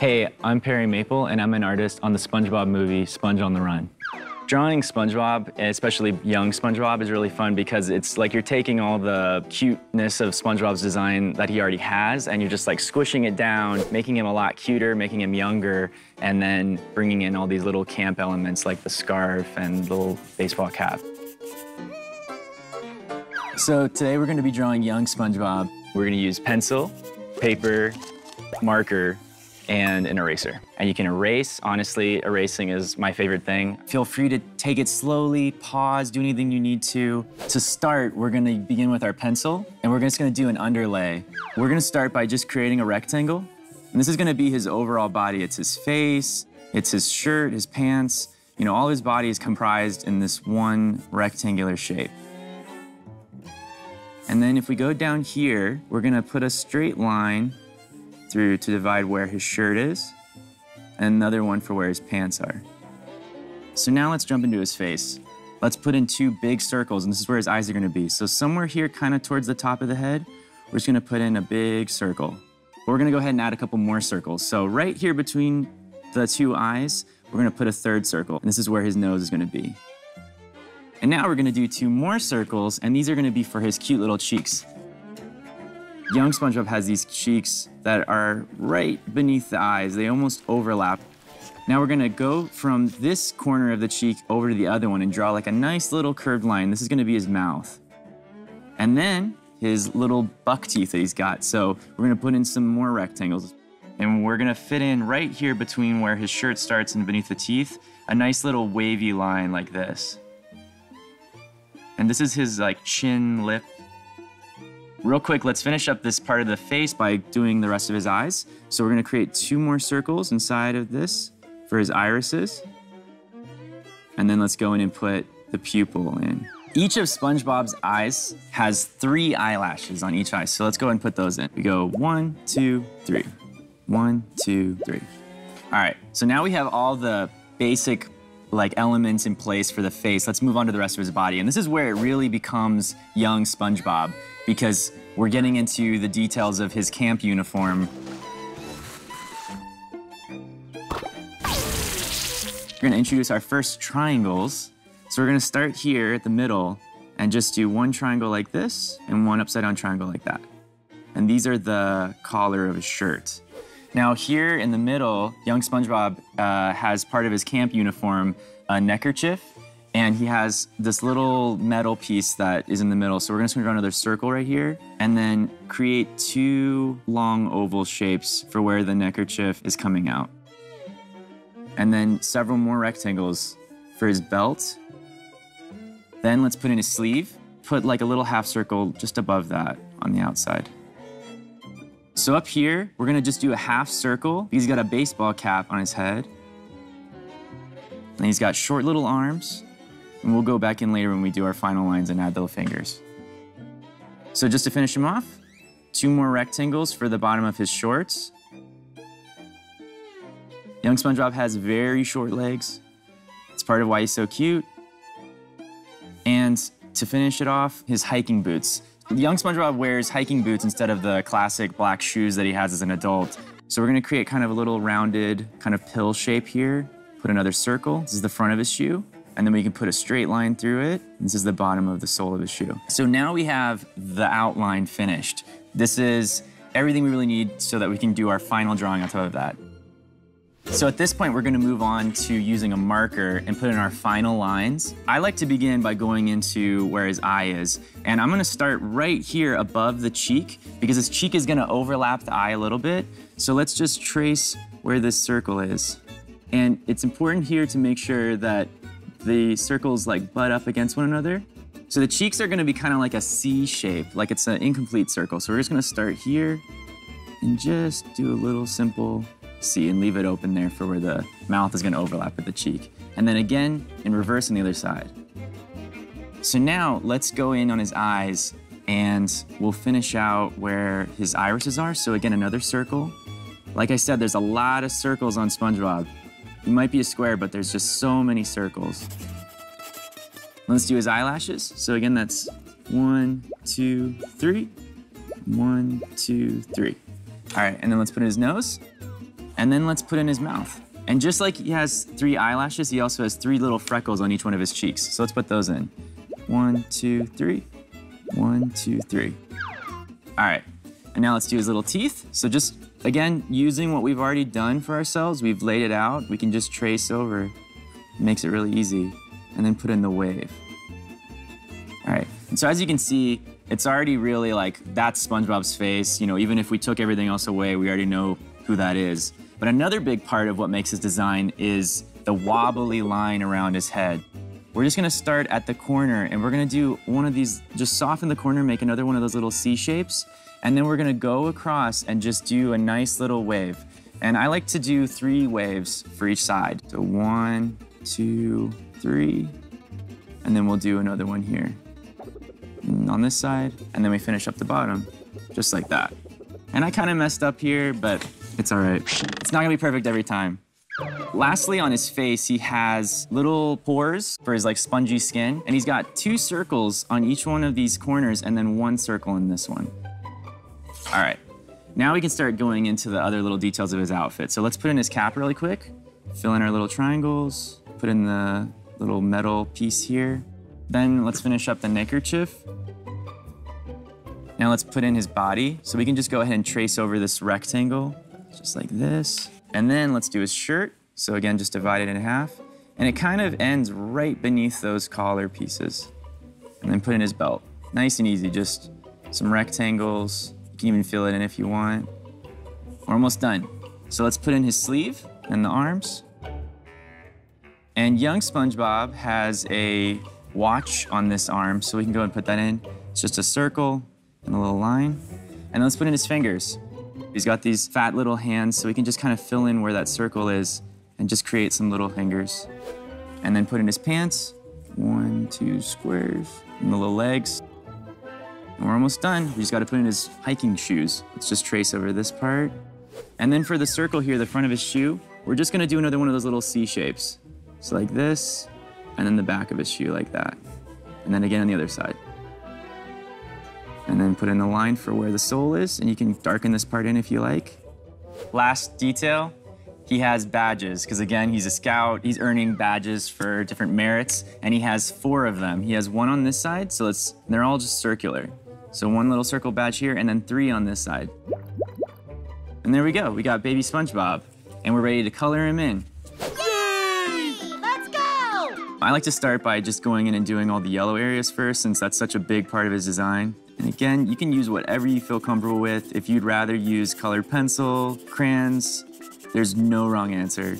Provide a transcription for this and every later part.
Hey, I'm Perry Maple, and I'm an artist on the SpongeBob movie, Sponge on the Run. Drawing SpongeBob, especially young SpongeBob, is really fun because it's like you're taking all the cuteness of SpongeBob's design that he already has and you're just like squishing it down, making him a lot cuter, making him younger, and then bringing in all these little camp elements like the scarf and the little baseball cap. So today we're gonna be drawing young SpongeBob. We're gonna use pencil, paper, marker, and an eraser. And you can erase. Honestly, erasing is my favorite thing. Feel free to take it slowly, pause, do anything you need to. To start, we're gonna begin with our pencil, and we're just gonna do an underlay. We're gonna start by just creating a rectangle. And this is gonna be his overall body. It's his face, it's his shirt, his pants. You know, all his body is comprised in this one rectangular shape. And then if we go down here, we're gonna put a straight line through to divide where his shirt is, and another one for where his pants are. So now let's jump into his face. Let's put in two big circles, and this is where his eyes are gonna be. So somewhere here, kind of towards the top of the head, we're just gonna put in a big circle. We're gonna go ahead and add a couple more circles. So right here between the two eyes, we're gonna put a third circle, and this is where his nose is gonna be. And now we're gonna do two more circles, and these are gonna be for his cute little cheeks. Young SpongeBob has these cheeks that are right beneath the eyes. They almost overlap. Now we're gonna go from this corner of the cheek over to the other one and draw like a nice little curved line. This is gonna be his mouth. And then his little buck teeth that he's got. So we're gonna put in some more rectangles. And we're gonna fit in right here between where his shirt starts and beneath the teeth, a nice little wavy line like this. And this is his like chin lip Real quick, let's finish up this part of the face by doing the rest of his eyes. So we're gonna create two more circles inside of this for his irises. And then let's go in and put the pupil in. Each of SpongeBob's eyes has three eyelashes on each eye. So let's go and put those in. We go one, two, three. One, two, three. All right, so now we have all the basic like elements in place for the face. Let's move on to the rest of his body. And this is where it really becomes young SpongeBob because we're getting into the details of his camp uniform. We're gonna introduce our first triangles. So we're gonna start here at the middle and just do one triangle like this and one upside down triangle like that. And these are the collar of his shirt. Now here in the middle, young SpongeBob uh, has part of his camp uniform a neckerchief and he has this little metal piece that is in the middle. So we're gonna draw another circle right here and then create two long oval shapes for where the neckerchief is coming out. And then several more rectangles for his belt. Then let's put in his sleeve. Put like a little half circle just above that on the outside. So up here, we're gonna just do a half circle. He's got a baseball cap on his head. And he's got short little arms. And we'll go back in later when we do our final lines and add little fingers. So just to finish him off, two more rectangles for the bottom of his shorts. Young SpongeBob has very short legs. It's part of why he's so cute. And to finish it off, his hiking boots. Young SpongeBob wears hiking boots instead of the classic black shoes that he has as an adult. So we're gonna create kind of a little rounded kind of pill shape here. Put another circle. This is the front of his shoe and then we can put a straight line through it. This is the bottom of the sole of his shoe. So now we have the outline finished. This is everything we really need so that we can do our final drawing on top of that. So at this point, we're gonna move on to using a marker and put in our final lines. I like to begin by going into where his eye is. And I'm gonna start right here above the cheek because his cheek is gonna overlap the eye a little bit. So let's just trace where this circle is. And it's important here to make sure that the circles like butt up against one another. So the cheeks are gonna be kind of like a C shape, like it's an incomplete circle. So we're just gonna start here and just do a little simple C and leave it open there for where the mouth is gonna overlap with the cheek. And then again, in reverse on the other side. So now let's go in on his eyes and we'll finish out where his irises are. So again, another circle. Like I said, there's a lot of circles on SpongeBob. It might be a square, but there's just so many circles. Let's do his eyelashes. So again, that's one, two, three. One, two, three. All right, and then let's put in his nose. And then let's put in his mouth. And just like he has three eyelashes, he also has three little freckles on each one of his cheeks. So let's put those in. One, two, three. One, two, three. All right, and now let's do his little teeth. So just, again, using what we've already done for ourselves, we've laid it out, we can just trace over. It makes it really easy. And then put in the wave. All right, and so as you can see, it's already really like, that's SpongeBob's face. You know, even if we took everything else away, we already know who that is. But another big part of what makes his design is the wobbly line around his head. We're just gonna start at the corner and we're gonna do one of these, just soften the corner, make another one of those little C shapes. And then we're gonna go across and just do a nice little wave. And I like to do three waves for each side. So one, two, three, and then we'll do another one here on this side, and then we finish up the bottom, just like that. And I kind of messed up here, but it's all right. It's not gonna be perfect every time. Lastly, on his face, he has little pores for his like spongy skin, and he's got two circles on each one of these corners and then one circle in this one. All right, now we can start going into the other little details of his outfit. So let's put in his cap really quick, fill in our little triangles, put in the little metal piece here. Then let's finish up the neckerchief. Now let's put in his body. So we can just go ahead and trace over this rectangle, just like this. And then let's do his shirt. So again, just divide it in half. And it kind of ends right beneath those collar pieces. And then put in his belt. Nice and easy, just some rectangles. You can even fill it in if you want. We're almost done. So let's put in his sleeve and the arms. And young SpongeBob has a watch on this arm, so we can go and put that in. It's just a circle and a little line. And let's put in his fingers. He's got these fat little hands, so we can just kind of fill in where that circle is and just create some little fingers. And then put in his pants. One, two squares. And the little legs. And we're almost done. We just got to put in his hiking shoes. Let's just trace over this part. And then for the circle here, the front of his shoe, we're just going to do another one of those little C shapes. So like this, and then the back of his shoe like that. And then again on the other side. Put in the line for where the sole is, and you can darken this part in if you like. Last detail, he has badges, because again, he's a scout, he's earning badges for different merits, and he has four of them. He has one on this side, so it's, they're all just circular. So one little circle badge here, and then three on this side. And there we go, we got baby SpongeBob, and we're ready to color him in. Let's go! I like to start by just going in and doing all the yellow areas first since that's such a big part of his design. And again, you can use whatever you feel comfortable with. If you'd rather use colored pencil, crayons, there's no wrong answer.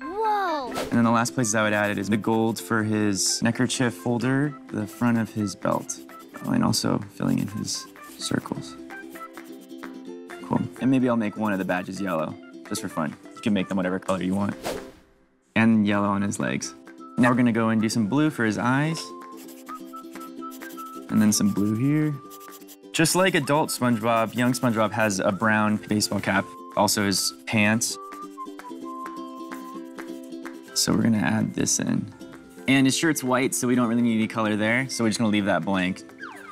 Whoa! And then the last places I would add it is the gold for his neckerchief holder, the front of his belt, oh, and also filling in his circles. Cool. And maybe I'll make one of the badges yellow, just for fun. You can make them whatever color you want. And yellow on his legs. Now we're gonna go and do some blue for his eyes. And then some blue here. Just like adult SpongeBob, young SpongeBob has a brown baseball cap. Also his pants. So we're gonna add this in. And his shirt's white, so we don't really need any color there. So we're just gonna leave that blank.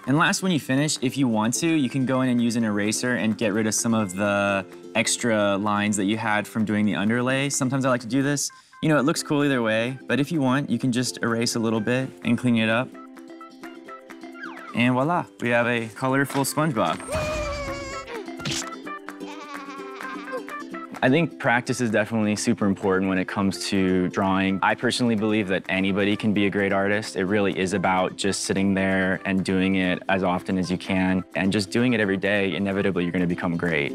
And last, when you finish, if you want to, you can go in and use an eraser and get rid of some of the extra lines that you had from doing the underlay. Sometimes I like to do this. You know, it looks cool either way, but if you want, you can just erase a little bit and clean it up. And voila, we have a colorful SpongeBob. I think practice is definitely super important when it comes to drawing. I personally believe that anybody can be a great artist. It really is about just sitting there and doing it as often as you can and just doing it every day. Inevitably, you're going to become great.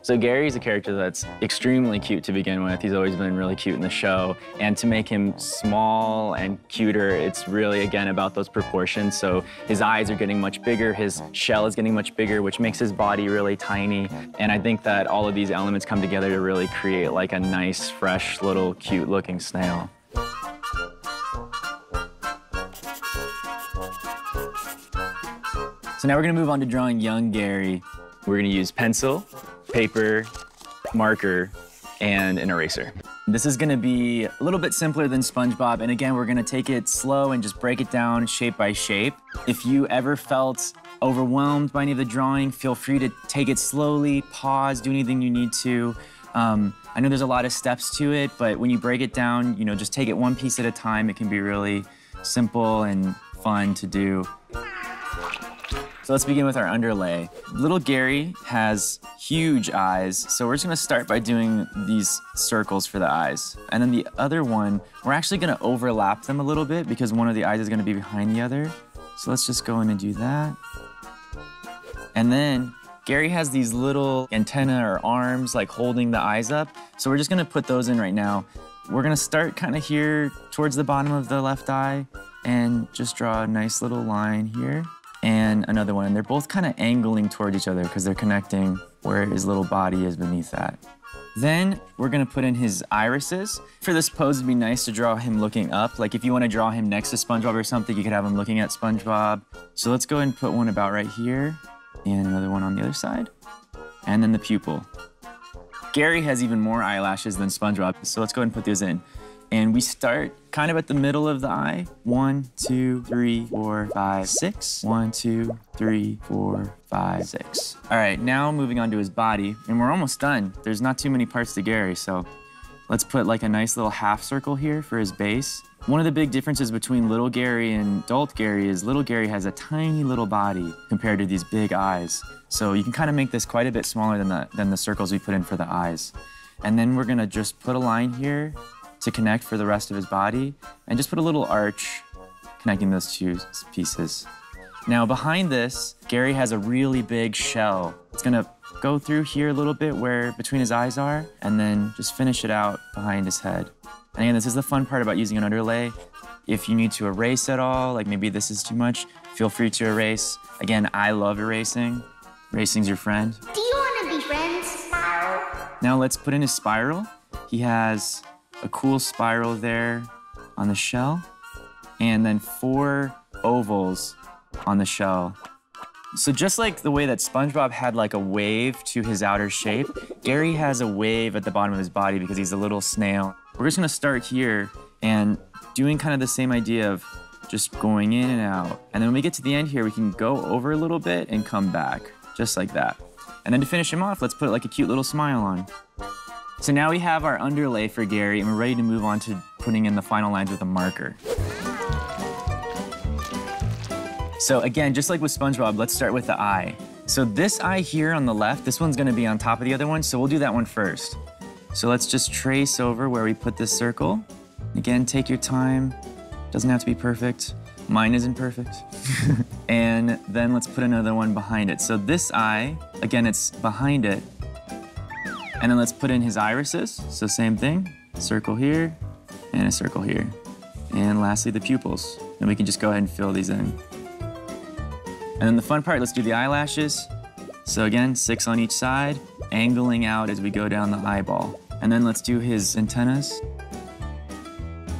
So Gary's a character that's extremely cute to begin with. He's always been really cute in the show. And to make him small and cuter, it's really, again, about those proportions. So his eyes are getting much bigger, his shell is getting much bigger, which makes his body really tiny. And I think that all of these elements come together to really create like a nice, fresh, little, cute looking snail. So now we're gonna move on to drawing young Gary. We're gonna use pencil, paper, marker, and an eraser. This is gonna be a little bit simpler than SpongeBob, and again, we're gonna take it slow and just break it down shape by shape. If you ever felt overwhelmed by any of the drawing, feel free to take it slowly, pause, do anything you need to. Um, I know there's a lot of steps to it, but when you break it down, you know, just take it one piece at a time. It can be really simple and fun to do. So let's begin with our underlay. Little Gary has huge eyes, so we're just gonna start by doing these circles for the eyes. And then the other one, we're actually gonna overlap them a little bit because one of the eyes is gonna be behind the other. So let's just go in and do that. And then Gary has these little antenna or arms like holding the eyes up. So we're just gonna put those in right now. We're gonna start kind of here towards the bottom of the left eye and just draw a nice little line here and another one. And they're both kind of angling toward each other because they're connecting where his little body is beneath that. Then we're gonna put in his irises. For this pose, it'd be nice to draw him looking up. Like if you wanna draw him next to SpongeBob or something, you could have him looking at SpongeBob. So let's go ahead and put one about right here and another one on the other side. And then the pupil. Gary has even more eyelashes than SpongeBob, so let's go ahead and put those in. And we start kind of at the middle of the eye. One, two, three, four, five, six. One, two, three, four, five, six. All right, now moving on to his body, and we're almost done. There's not too many parts to Gary, so let's put like a nice little half circle here for his base. One of the big differences between little Gary and adult Gary is little Gary has a tiny little body compared to these big eyes. So you can kind of make this quite a bit smaller than the, than the circles we put in for the eyes. And then we're gonna just put a line here to connect for the rest of his body and just put a little arch connecting those two pieces. Now behind this, Gary has a really big shell. It's gonna go through here a little bit where between his eyes are and then just finish it out behind his head. And again, this is the fun part about using an underlay. If you need to erase at all, like maybe this is too much, feel free to erase. Again, I love erasing. Erasing's your friend. Do you want to be friends? Now let's put in his spiral. He has a cool spiral there on the shell, and then four ovals on the shell. So just like the way that SpongeBob had like a wave to his outer shape, Gary has a wave at the bottom of his body because he's a little snail. We're just gonna start here and doing kind of the same idea of just going in and out. And then when we get to the end here, we can go over a little bit and come back, just like that. And then to finish him off, let's put like a cute little smile on. So now we have our underlay for Gary and we're ready to move on to putting in the final lines with a marker. So again, just like with SpongeBob, let's start with the eye. So this eye here on the left, this one's gonna be on top of the other one, so we'll do that one first. So let's just trace over where we put this circle. Again, take your time. Doesn't have to be perfect. Mine isn't perfect. and then let's put another one behind it. So this eye, again, it's behind it, and then let's put in his irises. So same thing, circle here and a circle here. And lastly, the pupils. And we can just go ahead and fill these in. And then the fun part, let's do the eyelashes. So again, six on each side, angling out as we go down the eyeball. And then let's do his antennas.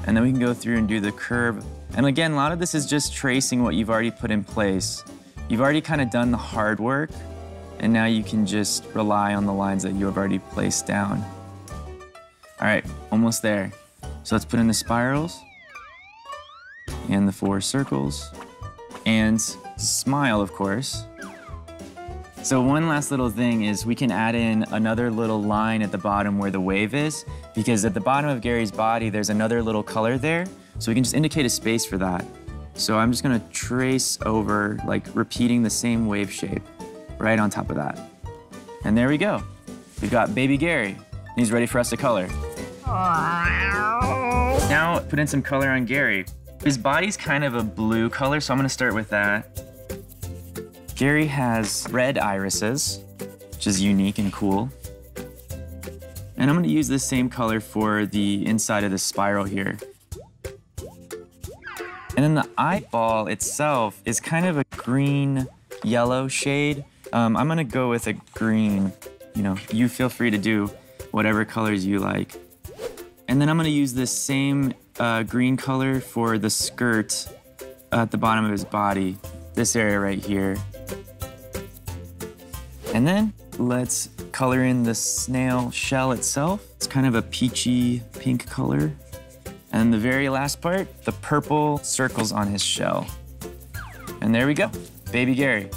And then we can go through and do the curve. And again, a lot of this is just tracing what you've already put in place. You've already kind of done the hard work, and now you can just rely on the lines that you have already placed down. All right, almost there. So let's put in the spirals and the four circles and smile, of course. So one last little thing is we can add in another little line at the bottom where the wave is, because at the bottom of Gary's body, there's another little color there. So we can just indicate a space for that. So I'm just gonna trace over, like repeating the same wave shape right on top of that. And there we go. We've got baby Gary. He's ready for us to color. Now put in some color on Gary. His body's kind of a blue color, so I'm gonna start with that. Gary has red irises, which is unique and cool. And I'm gonna use the same color for the inside of the spiral here. And then the eyeball itself is kind of a green yellow shade. Um, I'm gonna go with a green. You know, you feel free to do whatever colors you like. And then I'm gonna use this same uh, green color for the skirt at the bottom of his body, this area right here. And then let's color in the snail shell itself. It's kind of a peachy pink color. And the very last part, the purple circles on his shell. And there we go, baby Gary.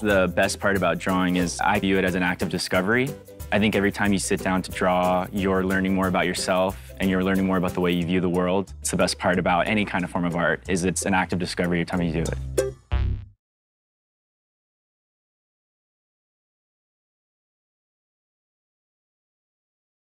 The best part about drawing is I view it as an act of discovery. I think every time you sit down to draw, you're learning more about yourself and you're learning more about the way you view the world. It's the best part about any kind of form of art is it's an act of discovery every time you do it.